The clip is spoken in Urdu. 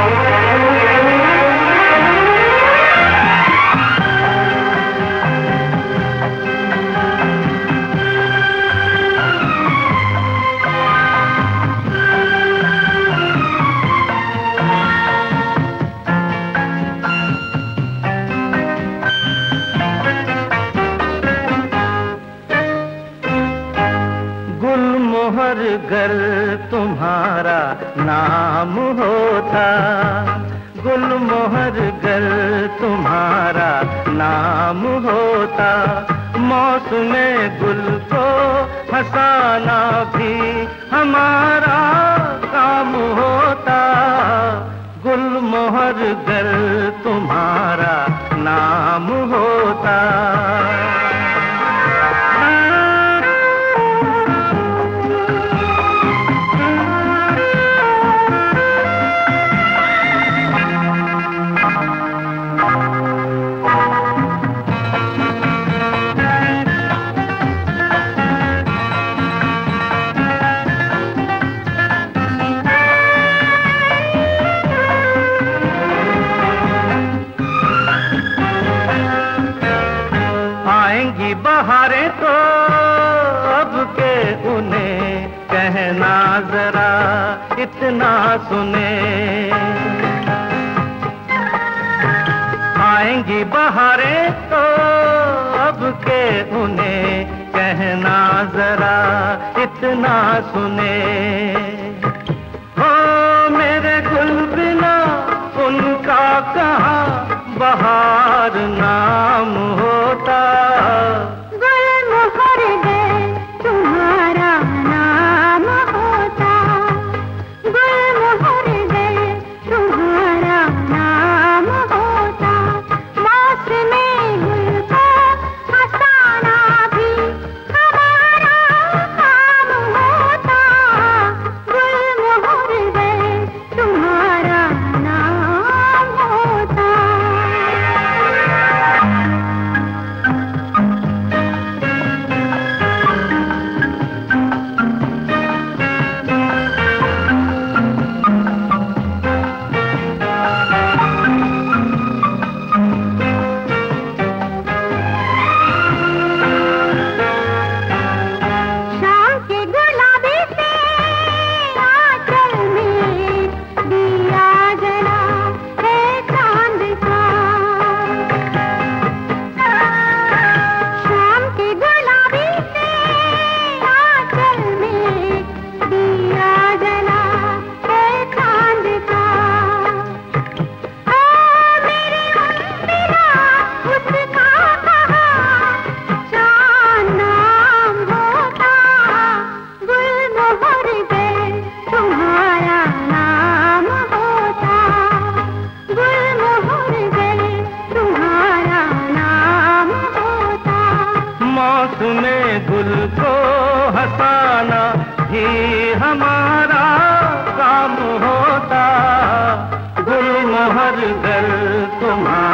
گل گر تمہارا نام ہوتا۔ گل مہر گر تمہارا نام ہوتا۔ موسم گل کو ہنسانا بھی ہمارا کام ہوتا۔ گل مہر گر تمہارا نام آئیں بہاریں تو اب کے انہیں کہنا ذرا، اتنا سنے آئیں گی بہاریں تو اب کے انہیں کہنا ذرا، اتنا سنے کو ہنسانا ہی ہمارا کام ہوتا۔ گل مہر گھر تمہارا